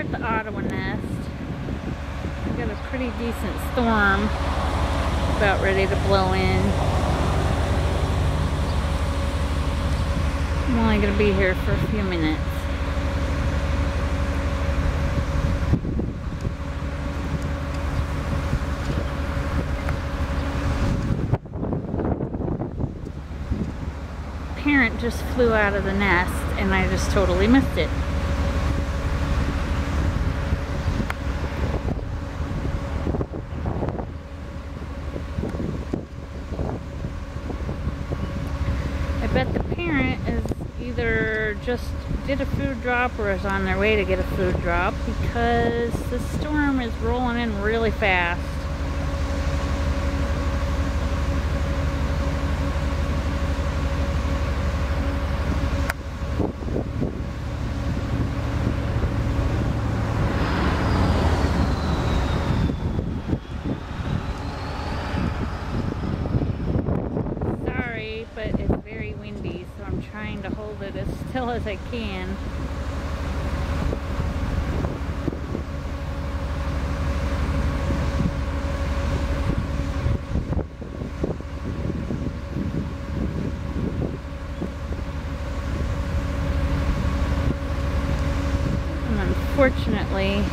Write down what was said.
at the Ottawa Nest. We got a pretty decent storm about ready to blow in. I'm only going to be here for a few minutes. Parent just flew out of the nest and I just totally missed it. Bet the parent is either just did a food drop or is on their way to get a food drop because the storm is rolling in really fast. Trying to hold it as still as I can. And unfortunately,